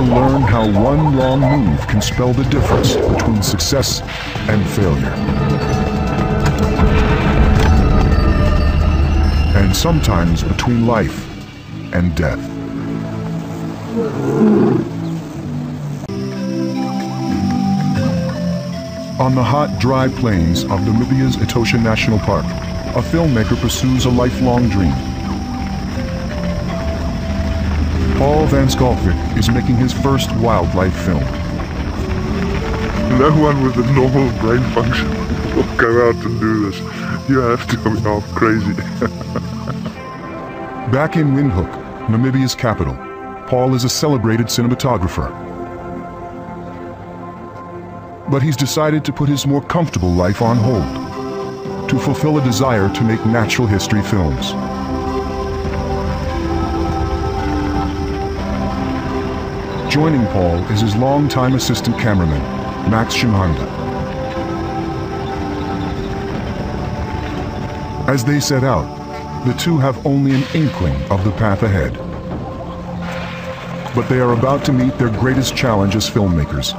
he'll learn how one wrong move can spell the difference between success and failure. And sometimes between life and death. On the hot, dry plains of Namibia's Etosha National Park, a filmmaker pursues a lifelong dream. Paul Van Schalkwyk is making his first wildlife film. No one with a normal brain function will go out and do this. You have to be half crazy. Back in Windhoek, Namibia's capital, Paul is a celebrated cinematographer. But he's decided to put his more comfortable life on hold to fulfill a desire to make natural history films. Joining Paul is his longtime assistant cameraman, Max Shimhanda. As they set out, the two have only an inkling of the path ahead. But they are about to meet their greatest challenge as filmmakers,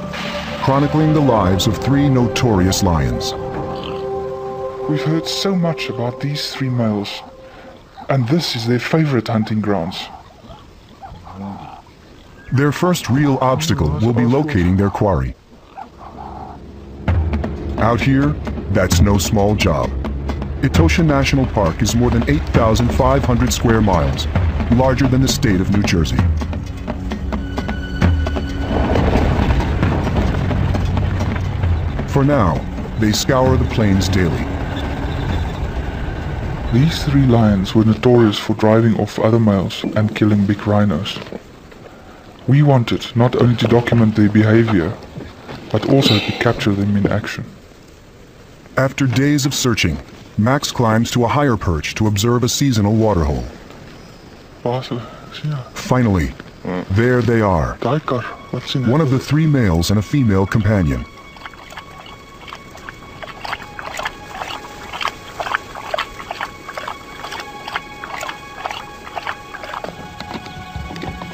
chronicling the lives of three notorious lions. We've heard so much about these three males, and this is their favorite hunting grounds. Their first real obstacle will be locating their quarry. Out here, that's no small job. Etosha National Park is more than 8,500 square miles, larger than the state of New Jersey. For now, they scour the plains daily. These three lions were notorious for driving off other males and killing big rhinos. We wanted not only to document their behavior, but also to capture them in action. After days of searching, Max climbs to a higher perch to observe a seasonal waterhole. Finally, hmm. there they are. One of the three males and a female companion.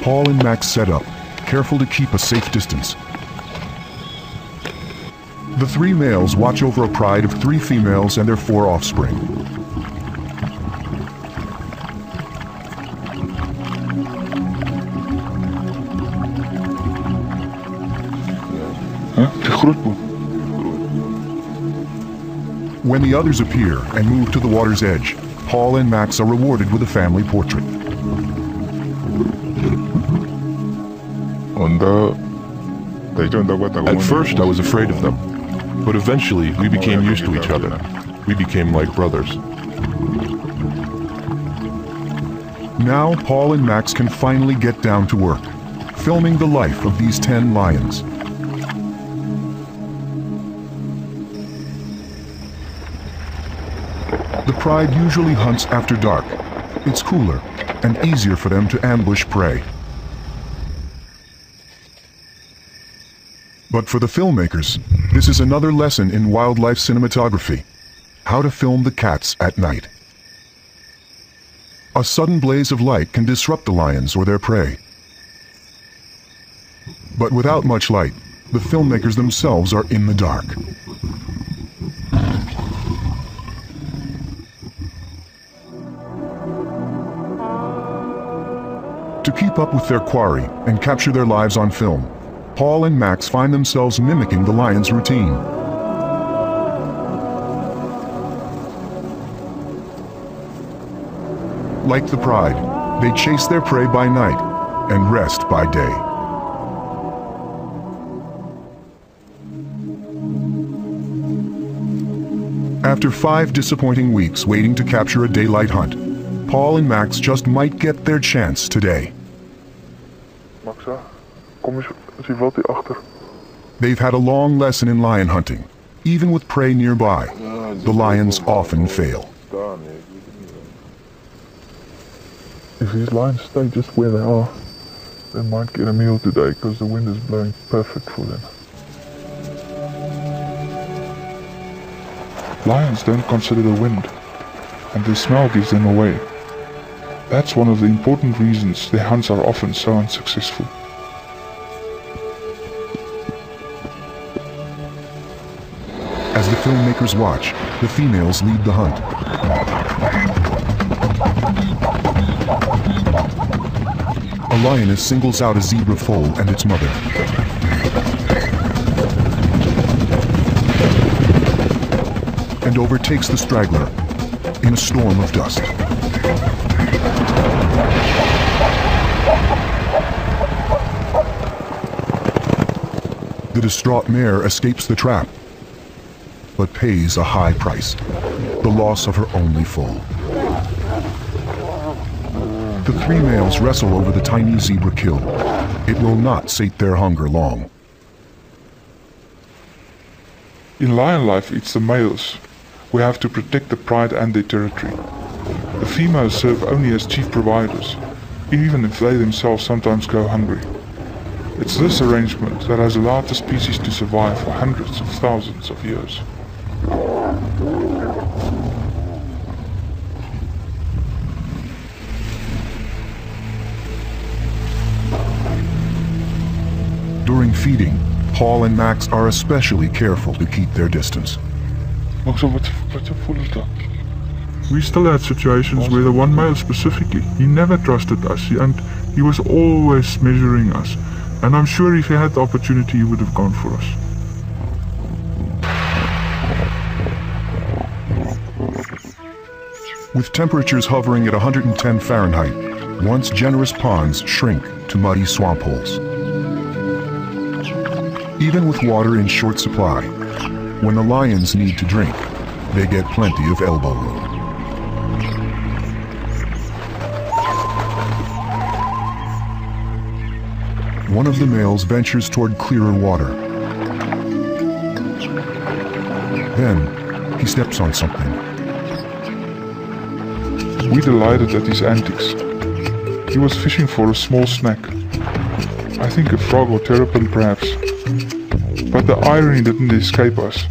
Paul and Max set up, careful to keep a safe distance. The three males watch over a pride of three females and their four offspring. When the others appear and move to the water's edge, Paul and Max are rewarded with a family portrait. At first, I was afraid of them, but eventually we became used to each other. We became like brothers. Now, Paul and Max can finally get down to work, filming the life of these 10 lions. The pride usually hunts after dark. It's cooler and easier for them to ambush prey. But for the filmmakers, this is another lesson in wildlife cinematography. How to film the cats at night. A sudden blaze of light can disrupt the lions or their prey. But without much light, the filmmakers themselves are in the dark. To keep up with their quarry and capture their lives on film, Paul and Max find themselves mimicking the lion's routine. Like the pride, they chase their prey by night and rest by day. After five disappointing weeks waiting to capture a daylight hunt, Paul and Max just might get their chance today. Maxa, kom eens, zie wat achter. They've had a long lesson in lion hunting. Even with prey nearby, the lions often fail. If these lions stay just where they are, they might get a meal today because the wind is blowing perfect for them. Lions don't consider the wind, and their smell gives them away. That's one of the important reasons their hunts are often so unsuccessful. Filmmakers watch, the females lead the hunt. A lioness singles out a zebra foal and its mother. And overtakes the straggler in a storm of dust. The distraught mare escapes the trap, but pays a high price the loss of her only foal. The three males wrestle over the tiny zebra kill. It will not sate their hunger long. In lion life, it's the males. We have to protect the pride and their territory. The females serve only as chief providers, even if they themselves sometimes go hungry. It's this arrangement that has allowed the species to survive for hundreds of thousands of years. Feeding, Paul and Max are especially careful to keep their distance. Maar so wat, wat so voel is dat? We still had situations where the one male specifically, he never trusted us and he was always measuring us. And I'm sure if he had the opportunity, he would have gone for us. With temperatures hovering at 110 Fahrenheit, once generous ponds shrink to muddy swamp holes. Even with water in short supply, when the lions need to drink, they get plenty of elbow room. One of the males ventures toward clearer water. Then, he steps on something. We delighted at his antics. He was fishing for a small snack. I think a frog or terrapin perhaps. But the irony didn't escape us.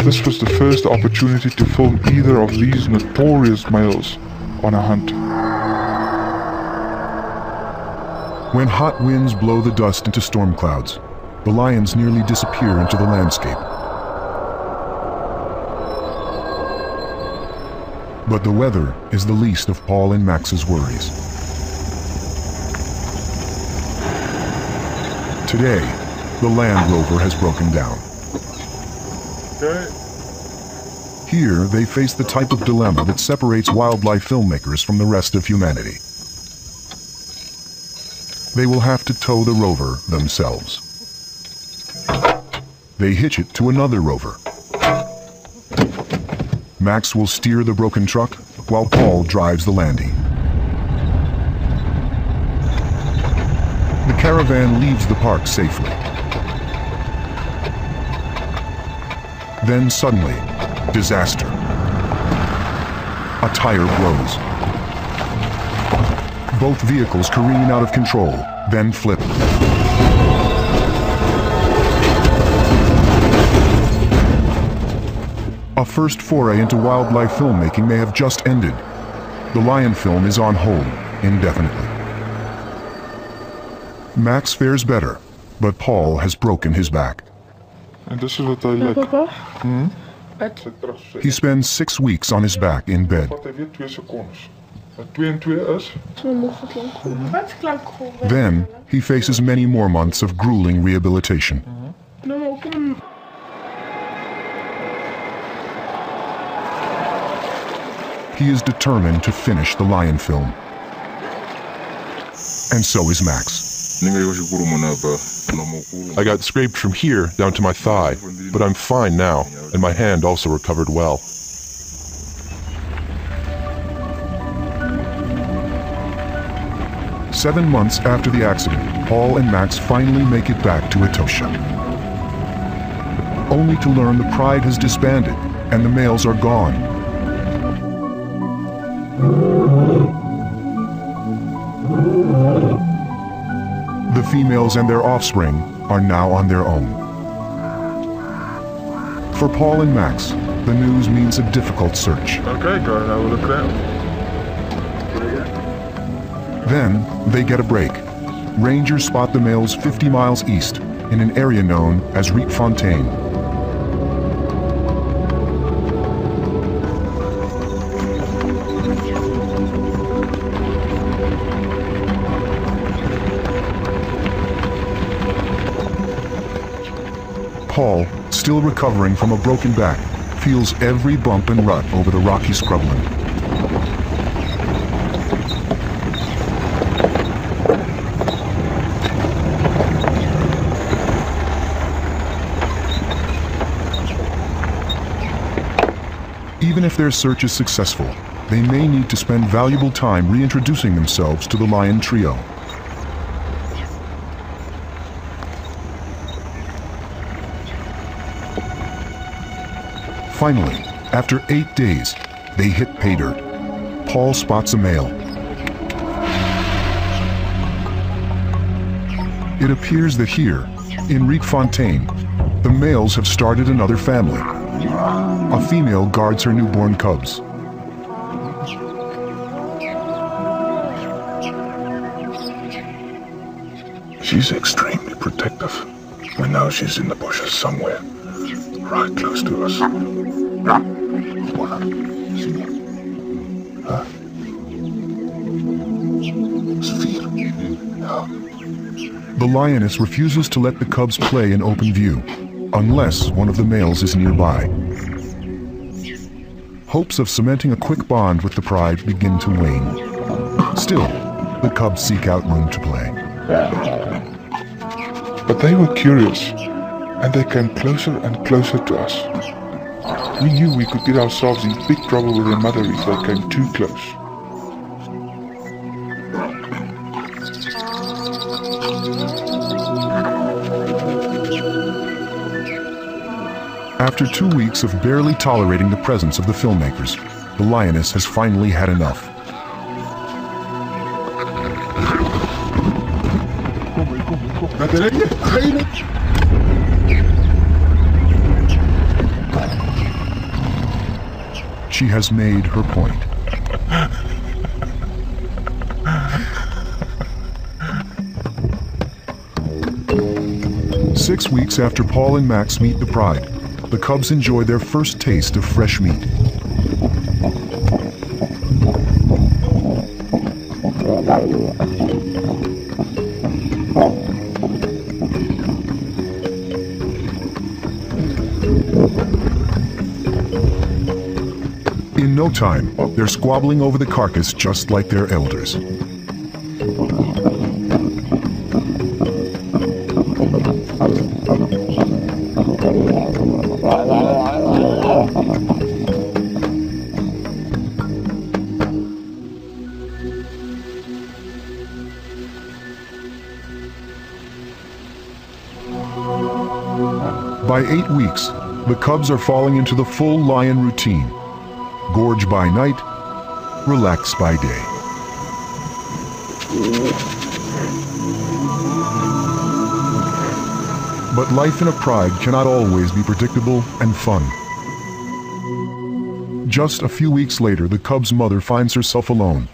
This was the first opportunity to film either of these notorious males on a hunt. When hot winds blow the dust into storm clouds, the lions nearly disappear into the landscape. But the weather is the least of Paul and Max's worries. Today, the Land Rover has broken down. Okay. Here, they face the type of dilemma that separates wildlife filmmakers from the rest of humanity. They will have to tow the rover themselves. They hitch it to another rover. Max will steer the broken truck while Paul drives the Landy. The caravan leaves the park safely. Then suddenly, disaster. A tire blows. Both vehicles careen out of control, then flip. A first foray into wildlife filmmaking may have just ended. The lion film is on hold indefinitely. Max fares better, but Paul has broken his back. En dis is. Papa? Sy terug sy. He spends six weeks on his back in bed. Vat hy weer 2 sekondes. Wat 2 en 2 is? Mijn mocht klank goed. Wat klank goed? Then, he faces many more months of grueling rehabilitation. He is determined to finish the lion film. And so is Max. I got scraped from here down to my thigh, but I'm fine now, and my hand also recovered well. Seven months after the accident, Paul and Max finally make it back to Etosha. Only to learn the pride has disbanded and the males are gone. The females and their offspring are now on their own. For Paul and Max, the news means a difficult search. Okay, go nou wil ek kry. Then they get a break. Rangers spot the males 50 miles east in an area known as Rietfontein. Paul, still recovering from a broken back, feels every bump and rut over the rocky scrubland. Even if their search is successful, they may need to spend valuable time reintroducing themselves to the lion trio. Finally, after eight days, they hit pay dirt. Paul spots a male. It appears that here, in Rietfontein, the males have started another family. A female guards her newborn cubs. She's extremely protective. We know she's in the bushes somewhere, right close to us. The lioness refuses to let the cubs play in open view, unless one of the males is nearby. Hopes of cementing a quick bond with the pride begin to wane. Still, the cubs seek out room to play. But they were curious, and they came closer and closer to us. We knew we could get ourselves in big trouble with the mother if they came too close. After two weeks of barely tolerating the presence of the filmmakers, the lioness has finally had enough. She has made her point. Six weeks after Paul and Max meet the pride, the cubs enjoy their first taste of fresh meat. Time, they're squabbling over the carcass just like their elders. By eight weeks, the cubs are falling into the full lion routine. Gorge by night, relax by day. But life in a pride cannot always be predictable and fun. Just a few weeks later, the cub's mother finds herself alone,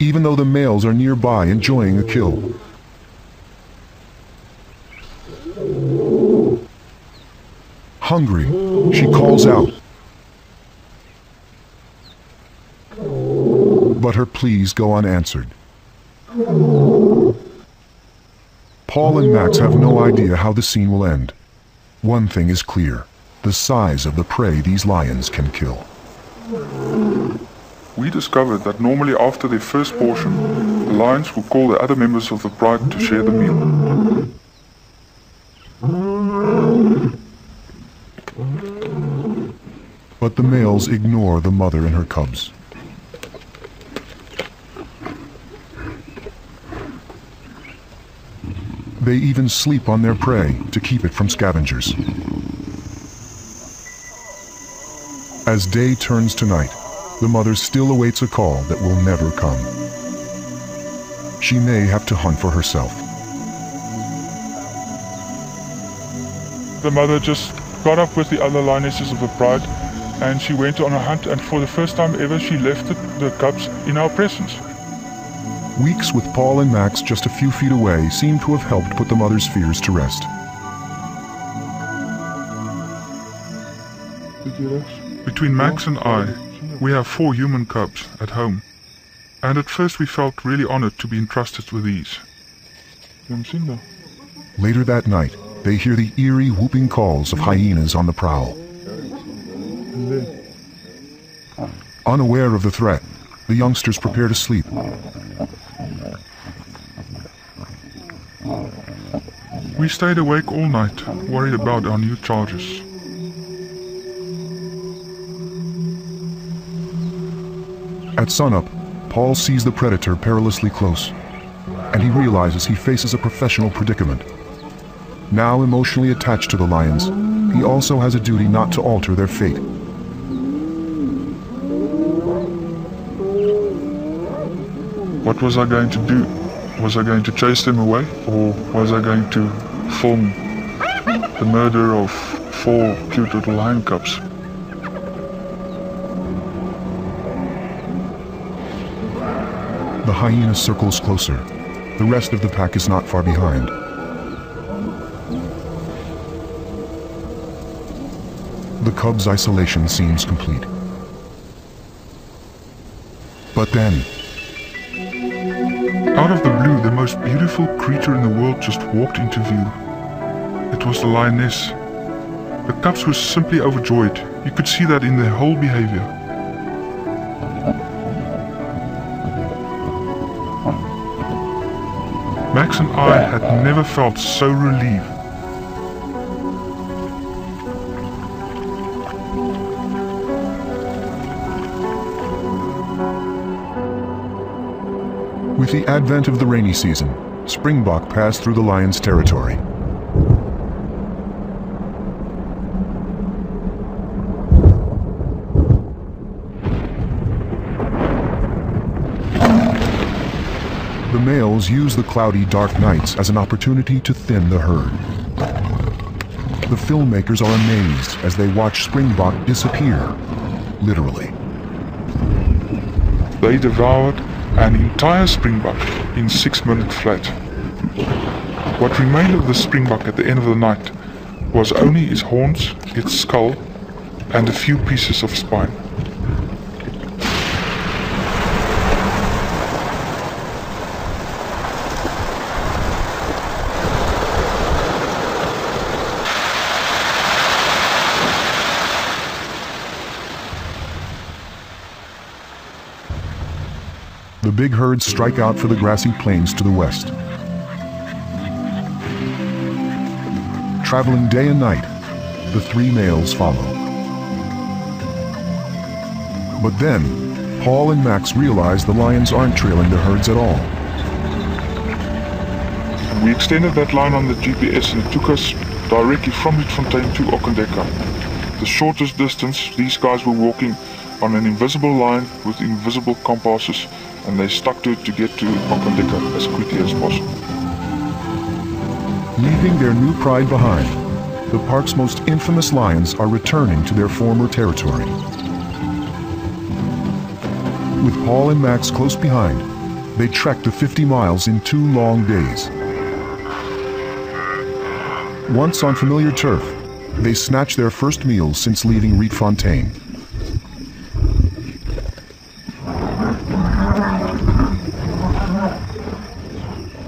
even though the males are nearby enjoying a kill. Hungry, she calls out. Her pleas go unanswered. Paul and Max have no idea how the scene will end. One thing is clear. The size of the prey these lions can kill. We discovered that normally after their first portion, the lions would call the other members of the pride to share the meal. But the males ignore the mother and her cubs. They even sleep on their prey to keep it from scavengers. As day turns to night, the mother still awaits a call that will never come. She may have to hunt for herself. The mother just got up with the other lionesses of the pride and she went on a hunt and for the first time ever she left the, the cubs in our presence. Weeks with Paul and Max just a few feet away seem to have helped put the mother's fears to rest. Between Max and I, we have four human cubs at home. And at first we felt really honored to be entrusted with these. Later that night, they hear the eerie whooping calls of hyenas on the prowl. Unaware of the threat, the youngsters prepare to sleep. We stayed awake all night, worried about our new charges. At sunup, Paul sees the predator perilously close, and he realizes he faces a professional predicament. Now emotionally attached to the lions, he also has a duty not to alter their fate. What was I going to do? Was I going to chase them away? Or was I going to film the murder of four cute little lion cubs? The hyena circles closer. The rest of the pack is not far behind. The cub's isolation seems complete. But then, Out of the blue, the most beautiful creature in the world just walked into view. It was the lioness. The cubs were simply overjoyed. You could see that in their whole behavior. Max and I had never felt so relieved. With the advent of the rainy season, Springbok passed through the lion's territory. The males use the cloudy, dark nights as an opportunity to thin the herd. The filmmakers are amazed as they watch Springbok disappear, literally. They devoured an entire springbok in six minutes flat. What remained of the springbok at the end of the night was only its horns, its skull, and a few pieces of spine. The big herds strike out for the grassy plains to the west. Traveling day and night, the three males follow. But then, Paul and Max realize the lions aren't trailing the herds at all. We extended that line on the GPS and it took us directly from Rietfontein to Okandeka. The shortest distance, these guys were walking on an invisible line with invisible compasses and they stuck to it to get to Okandeka as quickly as possible. Leaving their new pride behind, the park's most infamous lions are returning to their former territory. With Paul and Max close behind, they trek the 50 miles in two long days. Once on familiar turf, they snatch their first meals since leaving Rietfontein.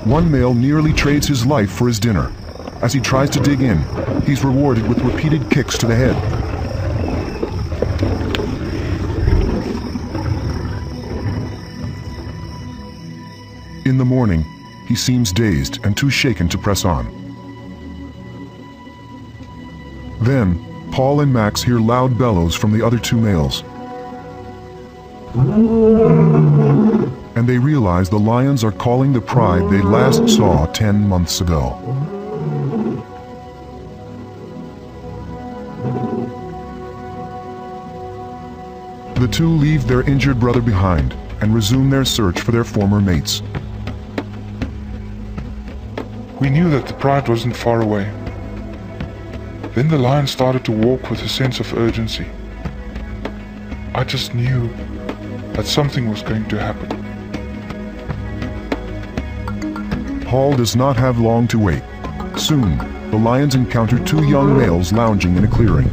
One male nearly trades his life for his dinner. As he tries to dig in, he's rewarded with repeated kicks to the head. In the morning, he seems dazed and too shaken to press on. Then, Paul and Max hear loud bellows from the other two males. They realize the lions are calling the pride they last saw 10 months ago. The two leave their injured brother behind and resume their search for their former mates. We knew that the pride wasn't far away. Then the lion started to walk with a sense of urgency. I just knew that something was going to happen. Paul does not have long to wait. Soon, the lions encounter two young males lounging in a clearing.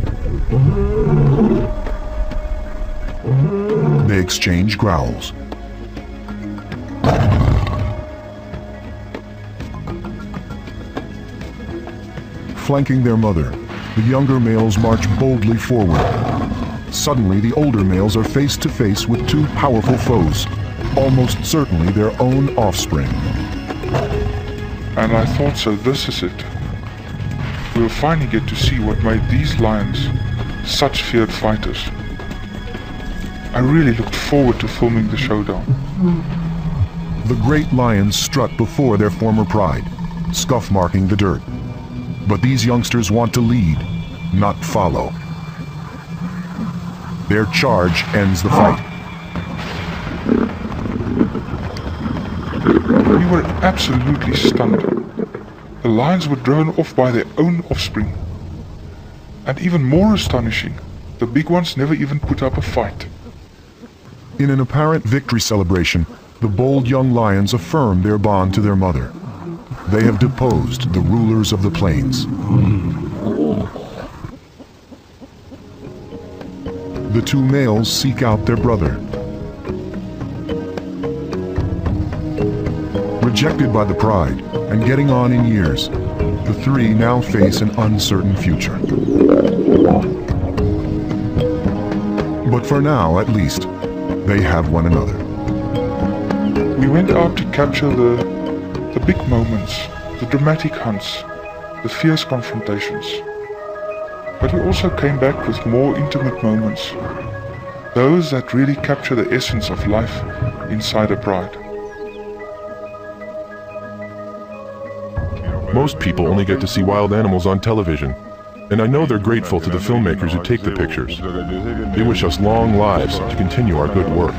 They exchange growls. Flanking their mother, the younger males march boldly forward. Suddenly, the older males are face to face with two powerful foes, almost certainly their own offspring. And I thought so, this is it. We'll finally get to see what made these lions such feared fighters. I really looked forward to filming the showdown. The great lions strut before their former pride, scuff marking the dirt. But these youngsters want to lead, not follow. Their charge ends the fight. We were absolutely stunned. The lions were driven off by their own offspring. And even more astonishing, the big ones never even put up a fight. In an apparent victory celebration, the bold young lions affirm their bond to their mother. They have deposed the rulers of the plains. The two males seek out their brother. Rejected by the pride and getting on in years, the three now face an uncertain future. But for now, at least, they have one another. We went out to capture the, the big moments, the dramatic hunts, the fierce confrontations. But we also came back with more intimate moments, those that really capture the essence of life inside a pride. Most people only get to see wild animals on television, and I know they're grateful to the filmmakers who take the pictures. They wish us long lives to continue our good work.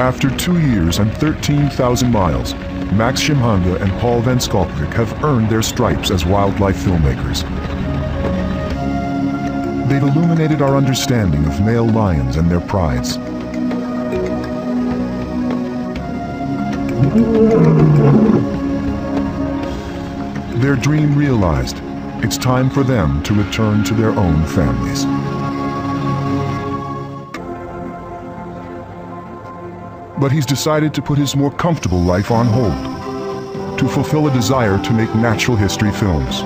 After two years and 13,000 miles, Max Shimhanda and Paul Van have earned their stripes as wildlife filmmakers. They've illuminated our understanding of male lions and their prides. Their dream realized, it's time for them to return to their own families. But he's decided to put his more comfortable life on hold to fulfill a desire to make natural history films.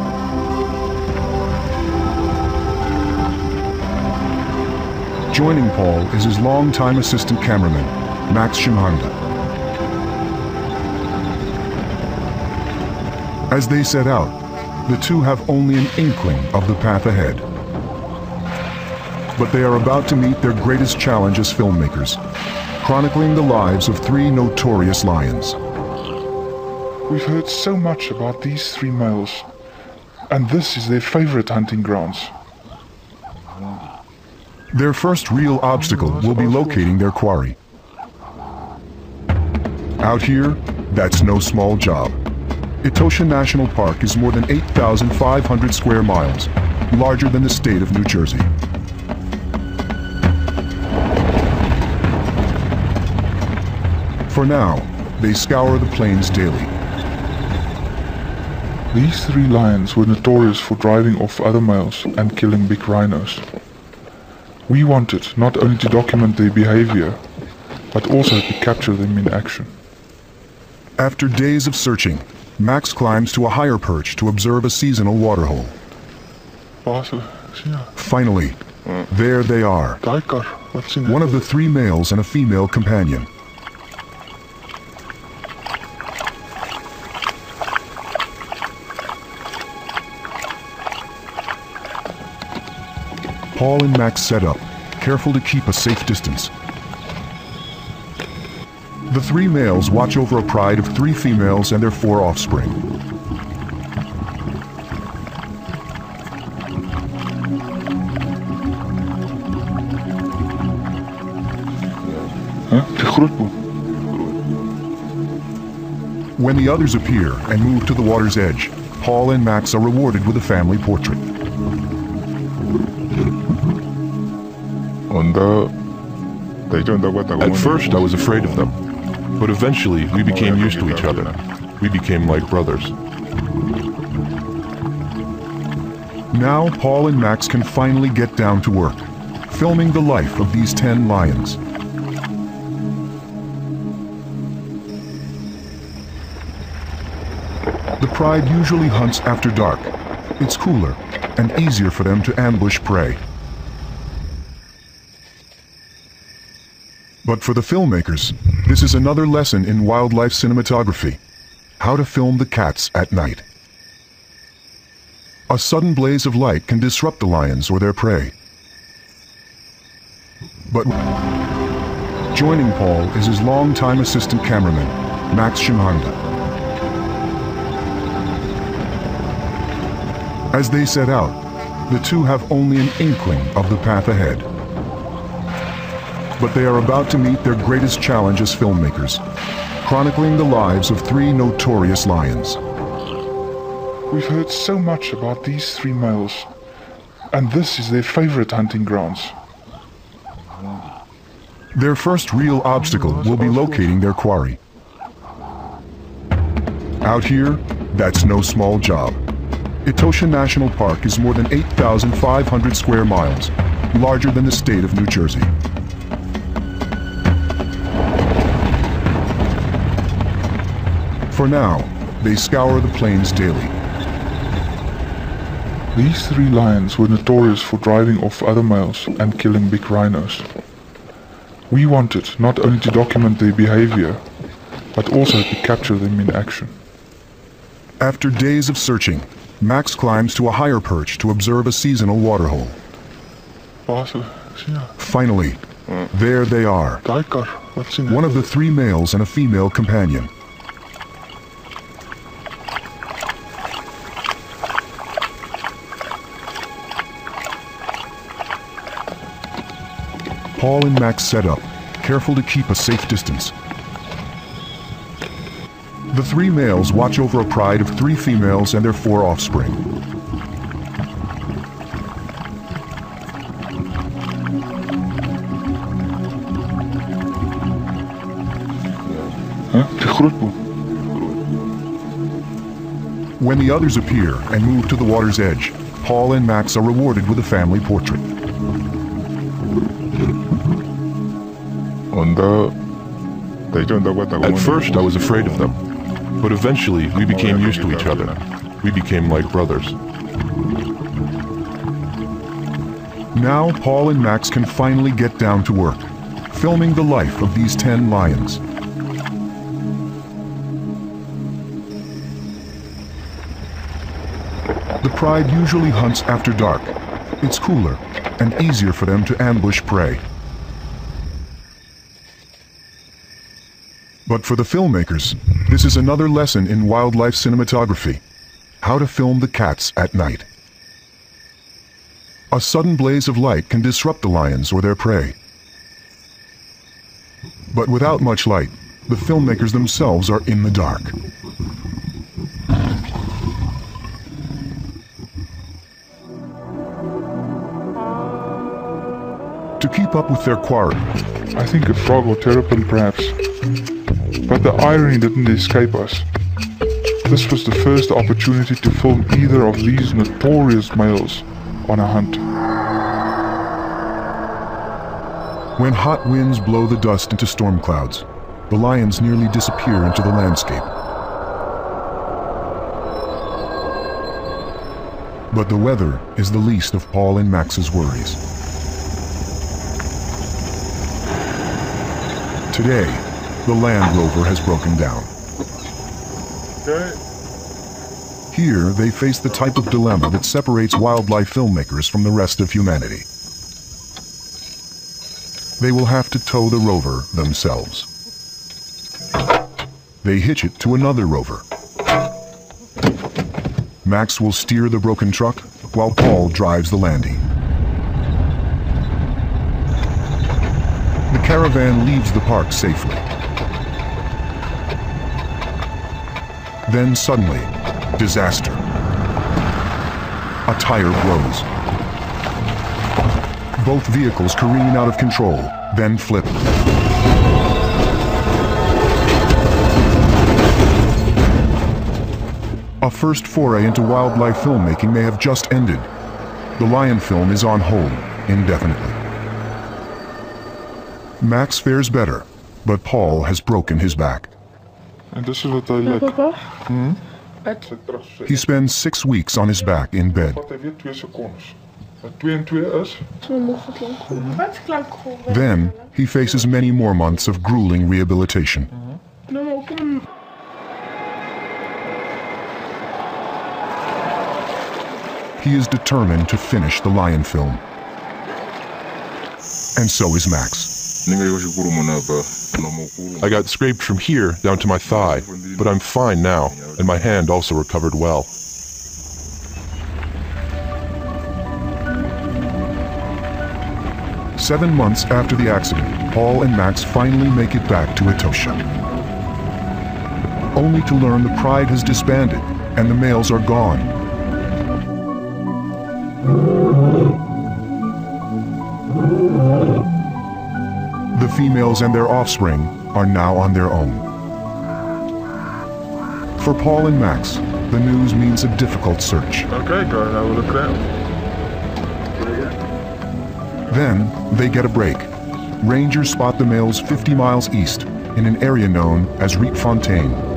Joining Paul is his longtime assistant cameraman, Max Shimhanda. As they set out, the two have only an inkling of the path ahead. But they are about to meet their greatest challenge as filmmakers, chronicling the lives of three notorious lions. We've heard so much about these three males, and this is their favorite hunting grounds. Their first real obstacle will be locating their quarry. Out here, that's no small job. Etosha National Park is more than 8,500 square miles, larger than the state of New Jersey. For now, they scour the plains daily. These three lions were notorious for driving off other males and killing big rhinos. We wanted not only to document their behavior, but also to capture them in action. After days of searching, Max climbs to a higher perch to observe a seasonal waterhole. Basel, zie je? Finally, there they are, Kijk wat zien one of the three males and a female companion. Paul and Max set up, careful to keep a safe distance. The three males watch over a pride of three females and their four offspring. Huh? De grootboom. When the others appear and move to the water's edge, Paul and Max are rewarded with a family portrait. At first, I was afraid of them, but eventually we became used to each other. We became like brothers. Now Paul and Max can finally get down to work, filming the life of these 10 lions. The pride usually hunts after dark. It's cooler and easier for them to ambush prey. But for the filmmakers, this is another lesson in wildlife cinematography. How to film the cats at night. A sudden blaze of light can disrupt the lions or their prey. But joining Paul is his longtime assistant cameraman, Max Shimhanda. As they set out, the two have only an inkling of the path ahead. But they are about to meet their greatest challenge as filmmakers, chronicling the lives of three notorious lions. We've heard so much about these three males, and this is their favorite hunting grounds. Their first real obstacle will be locating their quarry. Out here, that's no small job. Etosha National Park is more than 8,500 square miles, larger than the state of New Jersey. For now, they scour the plains daily. These three lions were notorious for driving off other males and killing big rhinos. We wanted not only to document their behavior, but also to capture them in action. After days of searching, Max climbs to a higher perch to observe a seasonal waterhole. Finally, mm. there they are. One of the three males and a female companion. Paul and Max set up, careful to keep a safe distance. The three males watch over a pride of three females and their four offspring. When the others appear and move to the water's edge, Paul and Max are rewarded with a family portrait. Uh, At first, I was afraid of them. But eventually, we became used to each other. We became like brothers. Now, Paul and Max can finally get down to work, filming the life of these 10 lions. The pride usually hunts after dark. It's cooler and easier for them to ambush prey. But for the filmmakers, this is another lesson in wildlife cinematography. How to film the cats at night. A sudden blaze of light can disrupt the lions or their prey. But without much light, the filmmakers themselves are in the dark. To keep up with their quarry, I think a frog terrapin perhaps. But the irony didn't escape us. This was the first opportunity to film either of these notorious males on a hunt. When hot winds blow the dust into storm clouds, the lions nearly disappear into the landscape. But the weather is the least of Paul and Max's worries. Today, the Land Rover has broken down. Here, they face the type of dilemma that separates wildlife filmmakers from the rest of humanity. They will have to tow the rover themselves. They hitch it to another rover. Max will steer the broken truck while Paul drives the Landy. The caravan leaves the park safely. Then suddenly, disaster. A tire blows. Both vehicles careen out of control, then flip. A first foray into wildlife filmmaking may have just ended. The lion film is on hold indefinitely. Max fares better, but Paul has broken his back. Papa. Wat? Sy terug sy. He spends six weeks on his back in bed. Vat hy weer 2 sekondes. Dat 2 en 2 is Ek is moeg vir klankgolwe. Wat is klankgolwe? Then, he faces many more months of grueling rehabilitation. He is determined to finish the lion film. And so is Max. I got scraped from here down to my thigh, but I'm fine now, and my hand also recovered well. Seven months after the accident, Paul and Max finally make it back to Etosha. Only to learn the pride has disbanded and the males are gone. The females and their offspring are now on their own. For Paul and Max, the news means a difficult search. Okay, go and have a look around. Then they get a break. Rangers spot the males 50 miles east in an area known as Rietfontein.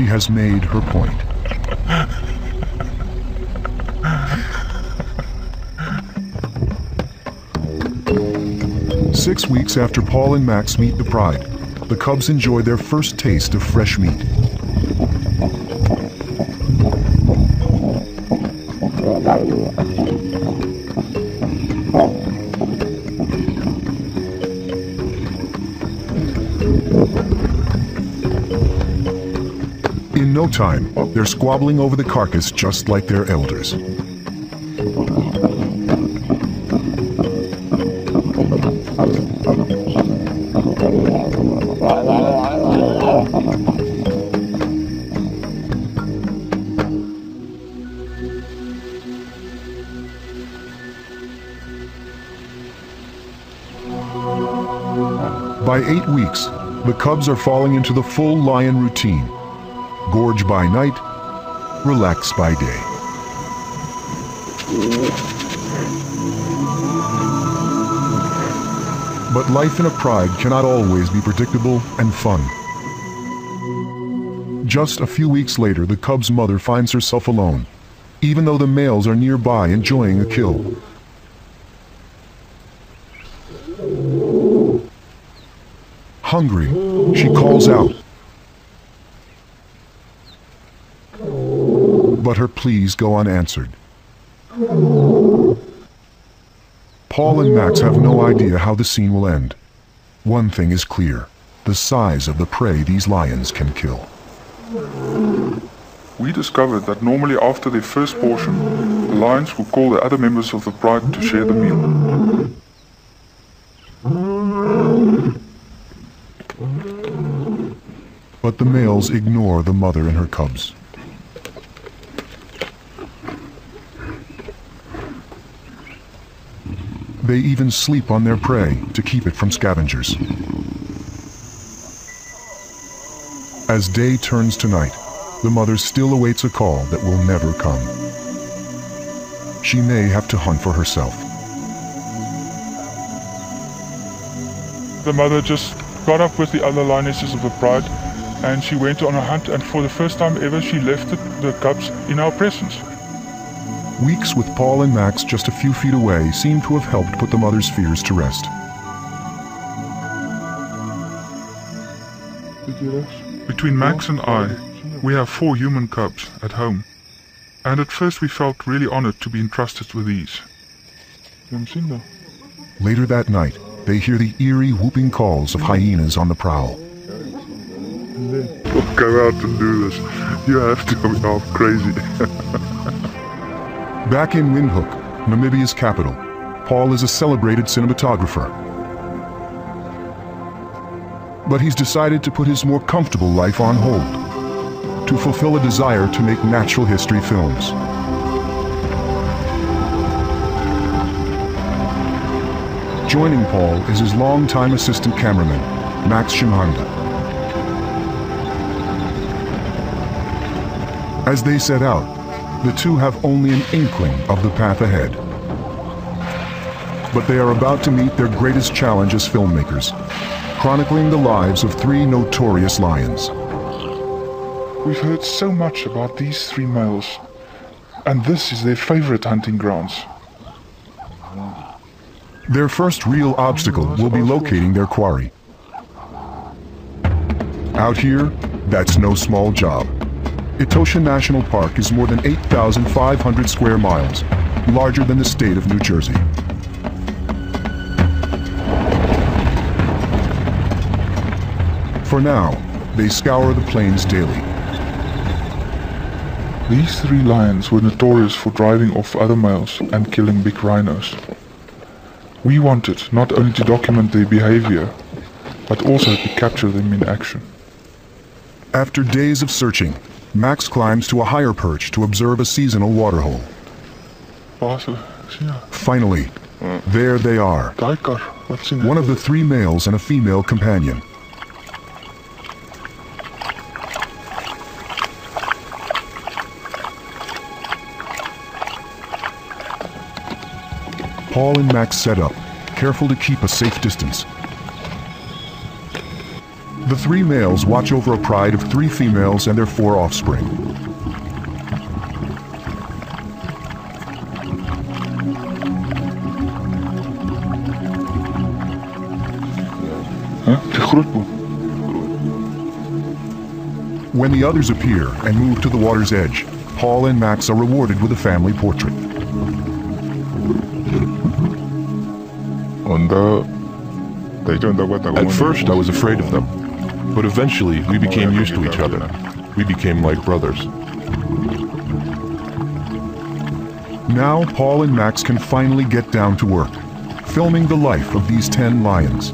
She has made her point. Six weeks after Paul and Max meet the pride, the cubs enjoy their first taste of fresh meat. No time, they're squabbling over the carcass just like their elders. By eight weeks, the cubs are falling into the full lion routine. Gorge by night, relax by day. But life in a pride cannot always be predictable and fun. Just a few weeks later, the cub's mother finds herself alone, even though the males are nearby enjoying a kill. Hungry, she calls out. But her pleas go unanswered. Paul and Max have no idea how the scene will end. One thing is clear the size of the prey these lions can kill. We discovered that normally after their first portion, the lions will call the other members of the pride to share the meal. But the males ignore the mother and her cubs. They even sleep on their prey to keep it from scavengers. As day turns to night, the mother still awaits a call that will never come. She may have to hunt for herself. The mother just got up with the other lionesses of the pride and she went on a hunt and for the first time ever she left the, the cubs in our presence. Weeks with Paul and Max just a few feet away seem to have helped put the mother's fears to rest. Between Max and I, we have four human cubs at home. And at first we felt really honored to be entrusted with these. Later that night, they hear the eerie whooping calls of hyenas on the prowl. Go out and do this. You have to be half crazy. Back in Windhoek, Namibia's capital, Paul is a celebrated cinematographer. But he's decided to put his more comfortable life on hold to fulfill a desire to make natural history films. Joining Paul is his longtime assistant cameraman, Max Shimhanda. As they set out, the two have only an inkling of the path ahead. but they are about to meet their greatest challenge as filmmakers, chronicling the lives of three notorious lions. We've heard so much about these three males, and this is their favorite hunting grounds. Their first real obstacle will be locating their quarry. Out here, that's no small job. Etosha National Park is more than 8,500 square miles, larger than the state of New Jersey. For now, they scour the plains daily. These three lions were notorious for driving off other males and killing big rhinos. We wanted not only to document their behavior, but also to capture them in action. After days of searching, Max climbs to a higher perch to observe a seasonal waterhole. Basil, sien jy? Finally, there they are, Daai kar, wat sien one of the three males and a female companion. Paul and Max set up, careful to keep a safe distance. The three males watch over a pride of three females and their four offspring. Hæ? Die groot. When the others appear and move to the water's edge, Paul and Max are rewarded with a family portrait. At first, I was afraid of them, but eventually we became used to each other. We became like brothers. Now, Paul and Max can finally get down to work, filming the life of these 10 lions.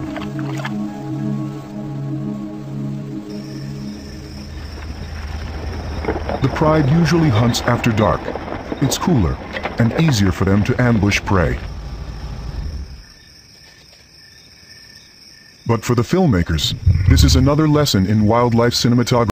The pride usually hunts after dark. It's cooler and easier for them to ambush prey. But for the filmmakers, this is another lesson in wildlife cinematography.